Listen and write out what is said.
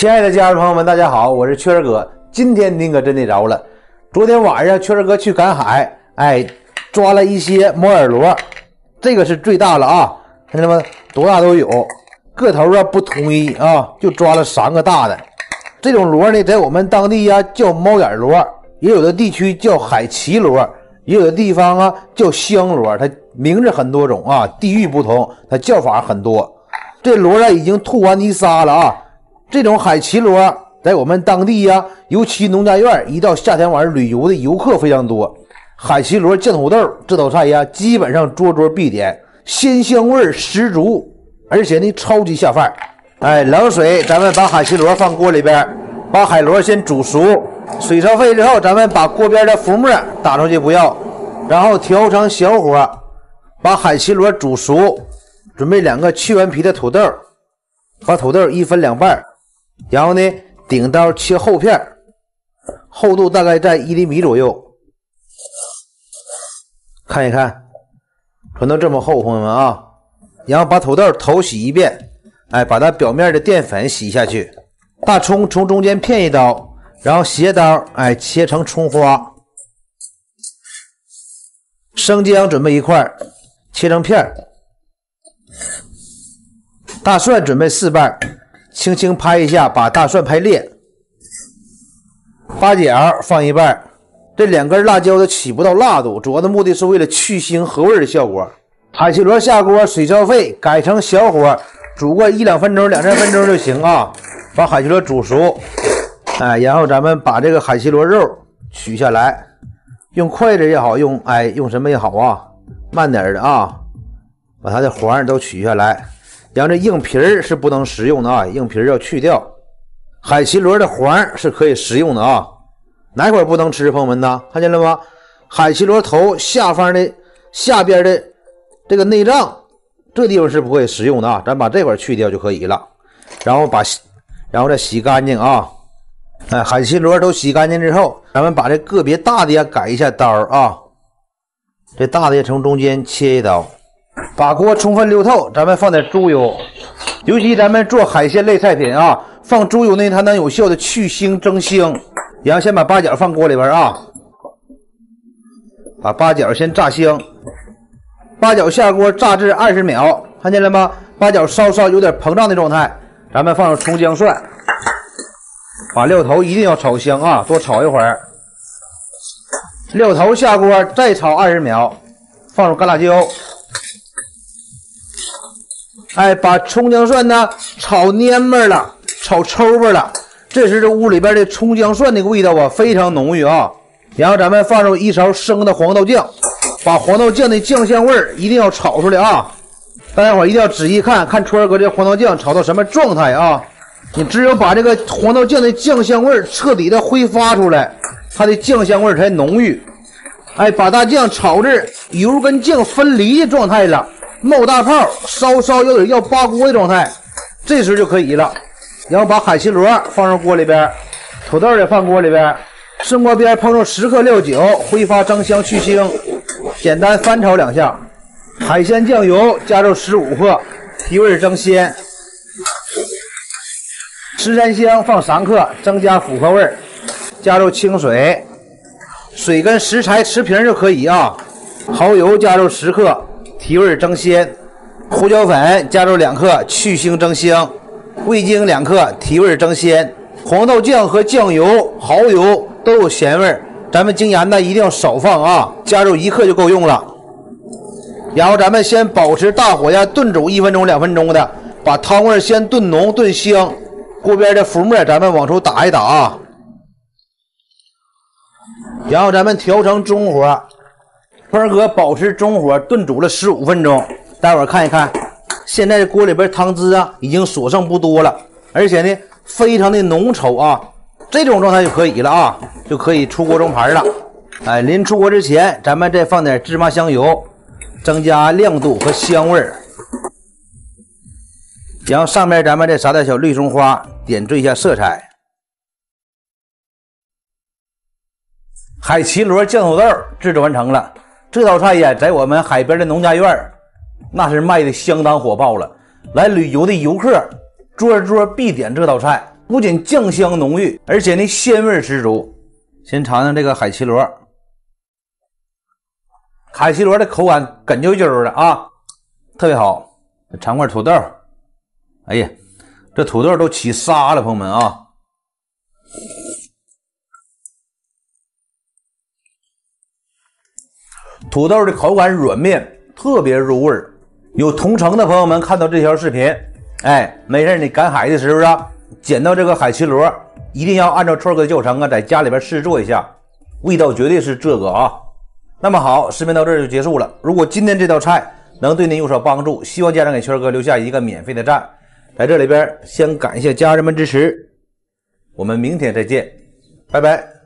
亲爱的家人朋友们，大家好，我是雀儿哥。今天您可真得着了。昨天晚上雀儿哥去赶海，哎，抓了一些摩尔螺，这个是最大了啊，看见吗？多大都有，个头啊不统一啊，就抓了三个大的。这种螺呢，在我们当地呀叫猫眼螺，也有的地区叫海奇螺，也有的地方啊叫香螺，它名字很多种啊，地域不同，它叫法很多。这螺啊已经吐完泥沙了啊。这种海奇螺在我们当地呀，尤其农家院，一到夏天晚上旅游的游客非常多。海奇螺酱土豆这道菜呀，基本上桌桌必点，鲜香味十足，而且呢超级下饭。哎，冷水，咱们把海奇螺放锅里边，把海螺先煮熟。水烧沸之后，咱们把锅边的浮沫打出去不要，然后调成小火，把海奇螺煮熟。准备两个去完皮的土豆，把土豆一分两半。然后呢，顶刀切厚片，厚度大概在一厘米左右。看一看，传到这么厚，朋友们啊。然后把土豆头洗一遍，哎，把它表面的淀粉洗下去。大葱从中间片一刀，然后斜刀，哎，切成葱花。生姜准备一块，切成片。大蒜准备四瓣。轻轻拍一下，把大蒜拍裂。八角放一半，这两根辣椒它起不到辣度，主要的目的是为了去腥和味的效果。海奇螺下锅，水烧沸，改成小火煮个一两分钟、两三分钟就行啊。把海奇螺煮熟，哎，然后咱们把这个海奇螺肉取下来，用筷子也好，用哎用什么也好啊，慢点的啊，把它的环都取下来。然后这硬皮儿是不能食用的啊，硬皮儿要去掉。海奇螺的环是可以食用的啊，哪块不能吃？朋友们呢？看见了吗？海奇螺头下方的下边的这个内脏，这地方是不会食用的啊，咱把这块去掉就可以了。然后把，然后再洗干净啊。哎，海奇螺都洗干净之后，咱们把这个别大的呀改一下刀啊，这大的从中间切一刀。把锅充分溜透，咱们放点猪油，尤其咱们做海鲜类菜品啊，放猪油呢，它能有效的去腥增腥。然后先把八角放锅里边啊，把八角先炸香，八角下锅炸至二十秒，看见了吗？八角稍稍有点膨胀的状态，咱们放入葱姜蒜，把料头一定要炒香啊，多炒一会儿。料头下锅再炒二十秒，放入干辣椒。哎，把葱姜蒜呢炒蔫巴了，炒抽巴了。这时这屋里边的葱姜蒜那个味道啊，非常浓郁啊。然后咱们放入一勺生的黄豆酱，把黄豆酱的酱香味儿一定要炒出来啊！大家伙一定要仔细看看川哥这黄豆酱炒到什么状态啊！你只有把这个黄豆酱的酱香味儿彻底的挥发出来，它的酱香味儿才浓郁。哎，把大酱炒至油跟酱分离的状态了。冒大泡，稍稍有点要扒锅的状态，这时候就可以了。然后把海奇螺放入锅里边，土豆也放锅里边，生锅边烹入十克料酒，挥发增香去腥，简单翻炒两下。海鲜酱油加入十五克，提味增鲜。十三香放三克，增加复合味。加入清水，水跟食材持平就可以啊。蚝油加入十克。提味增鲜，胡椒粉加入两克，去腥增香；味精两克，提味增鲜。黄豆酱和酱油、蚝油都有咸味咱们精盐呢一定要少放啊，加入一克就够用了。然后咱们先保持大火呀炖煮一分钟、两分钟的，把汤味先炖浓炖香。锅边的浮沫咱们往出打一打啊，然后咱们调成中火。坤哥保持中火炖煮了十五分钟，待会儿看一看，现在锅里边汤汁啊已经所剩不多了，而且呢非常的浓稠啊，这种状态就可以了啊，就可以出锅装盘了。哎，临出锅之前，咱们再放点芝麻香油，增加亮度和香味儿。然后上面咱们再撒点小绿松花，点缀一下色彩。海奇螺酱土豆制作完成了。这道菜呀，在我们海边的农家院那是卖的相当火爆了。来旅游的游客，桌桌必点这道菜。不仅酱香浓郁，而且呢鲜味十足。先尝尝这个海奇螺，海奇螺的口感哏啾啾的啊，特别好。尝块土豆，哎呀，这土豆都起沙了，朋友们啊！土豆的口感软面，特别入味儿。有同城的朋友们看到这条视频，哎，没事你赶海的时候啊，捡到这个海奇螺，一定要按照春哥的教程啊，在家里边试做一下，味道绝对是这个啊。那么好，视频到这儿就结束了。如果今天这道菜能对您有所帮助，希望家长给圈哥留下一个免费的赞。在这里边先感谢家人们支持，我们明天再见，拜拜。